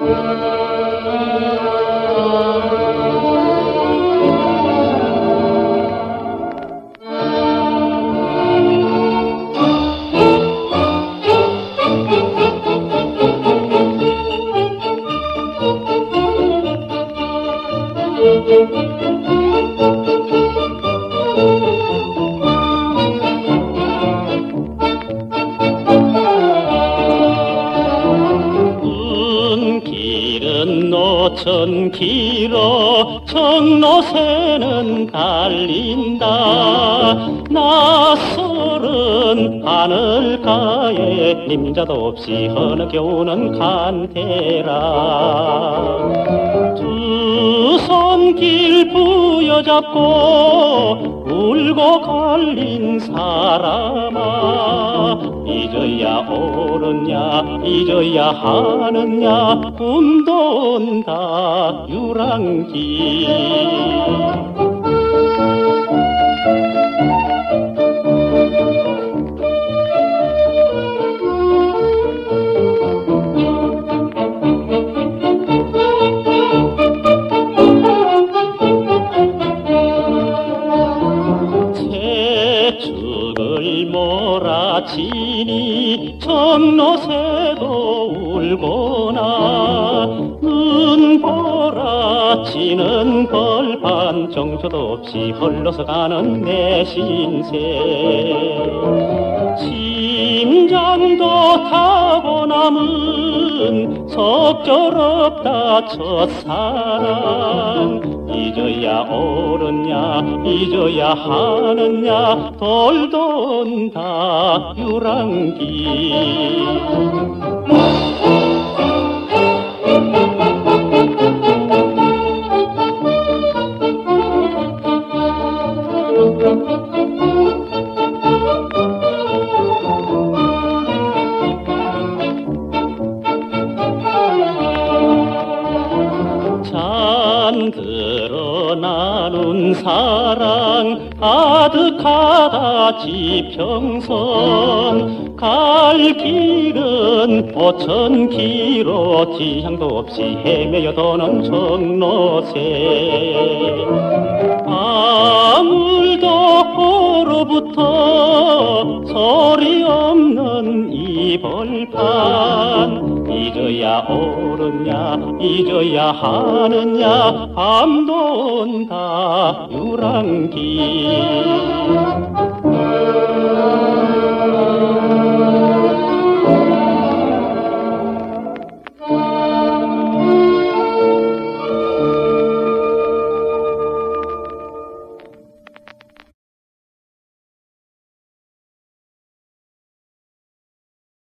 은 노천 길어 청로새는 달린다. 낯설은 하늘가에 님자도 없이 흐느껴오는 간테라. 두 손길 부여잡고 울고 갈린 사람아 잊어야 옳으냐 잊어야 하느냐 꿈도 온다 유랑기 새축을 몰아치니 청로새도 울거나 눈 보라치는 벌판 정처도 없이 흘러서 가는 내 신세. 심장도 타고 남은 속절없다 첫사랑 옳으냐 잊어야 하느냐 돌도 온다 유랑기 잠들어 나눈 사랑 아득하다 지평선. 갈 길은 오천 길어 지향도 없이 헤매여 도는 정로새 아물도 호로부터 벌판. 잊어야 옳으냐 잊어야 하느냐 밤도 온다. 유랑기